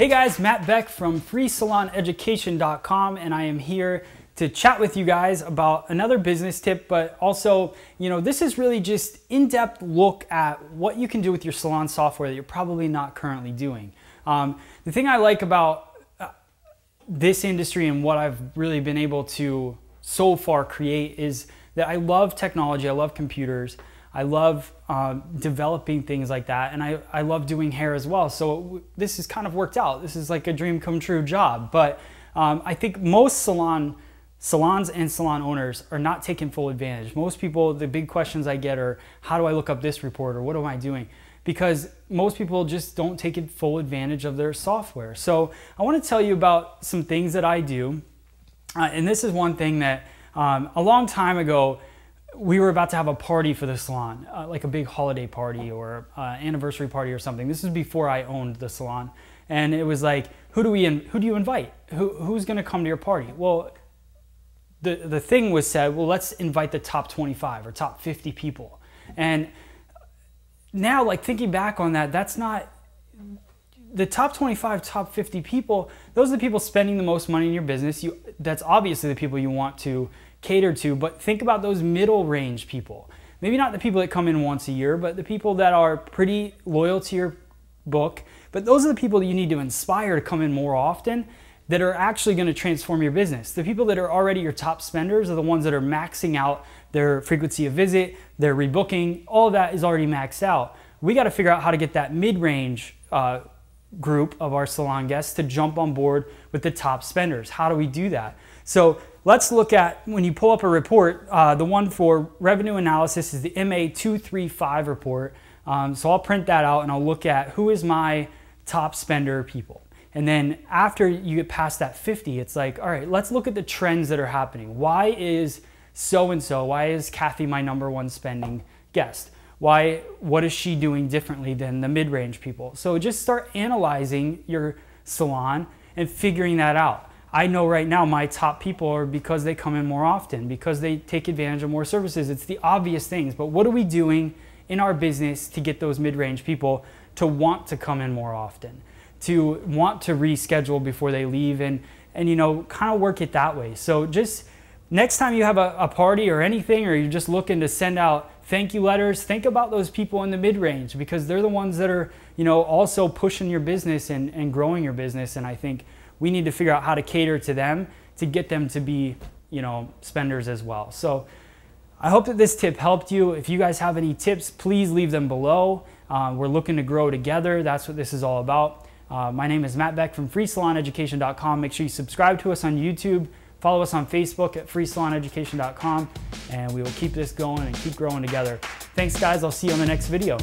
Hey guys, Matt Beck from freesaloneducation.com and I am here to chat with you guys about another business tip, but also, you know, this is really just in-depth look at what you can do with your salon software that you're probably not currently doing. Um, the thing I like about uh, this industry and what I've really been able to so far create is that I love technology, I love computers, I love uh, developing things like that, and I, I love doing hair as well. So this has kind of worked out. This is like a dream come true job. But um, I think most salon salons and salon owners are not taking full advantage. Most people, the big questions I get are, how do I look up this report or what am I doing? Because most people just don't take full advantage of their software. So I want to tell you about some things that I do. Uh, and this is one thing that um, a long time ago, we were about to have a party for the salon, uh, like a big holiday party or uh, anniversary party or something. This is before I owned the salon, and it was like, who do we in, who do you invite? Who, who's going to come to your party? Well, the the thing was said, well, let's invite the top 25 or top 50 people, and now, like thinking back on that, that's not the top 25, top 50 people. Those are the people spending the most money in your business. You, that's obviously the people you want to cater to, but think about those middle range people. Maybe not the people that come in once a year, but the people that are pretty loyal to your book. But those are the people that you need to inspire to come in more often that are actually going to transform your business. The people that are already your top spenders are the ones that are maxing out their frequency of visit, their rebooking, all that is already maxed out. We got to figure out how to get that mid range uh, group of our salon guests to jump on board with the top spenders. How do we do that? So let's look at when you pull up a report, uh, the one for revenue analysis is the MA235 report. Um, so I'll print that out and I'll look at who is my top spender people. And then after you get past that 50, it's like, all right, let's look at the trends that are happening. Why is so and so, why is Kathy my number one spending guest? Why, what is she doing differently than the mid range people? So just start analyzing your salon and figuring that out. I know right now my top people are because they come in more often, because they take advantage of more services. It's the obvious things, but what are we doing in our business to get those mid range people to want to come in more often? to want to reschedule before they leave and and you know kind of work it that way so just next time you have a, a, party or anything or you're just looking to send out thank you letters think about those people in the mid-range because they're the ones that are you know also pushing your business and, and growing your business. And i think we need to figure out how to cater to them to get them to be you know spenders as well. So i hope that this tip helped you. If you guys have any tips please leave them below. Uh, we're looking to grow together. That's what this is all about. Uh, my name is Matt Beck from freesaloneducation.com. Make sure you subscribe to us on YouTube, follow us on Facebook at freesaloneducation.com, and we will keep this going and keep growing together. Thanks, guys. I'll see you on the next video.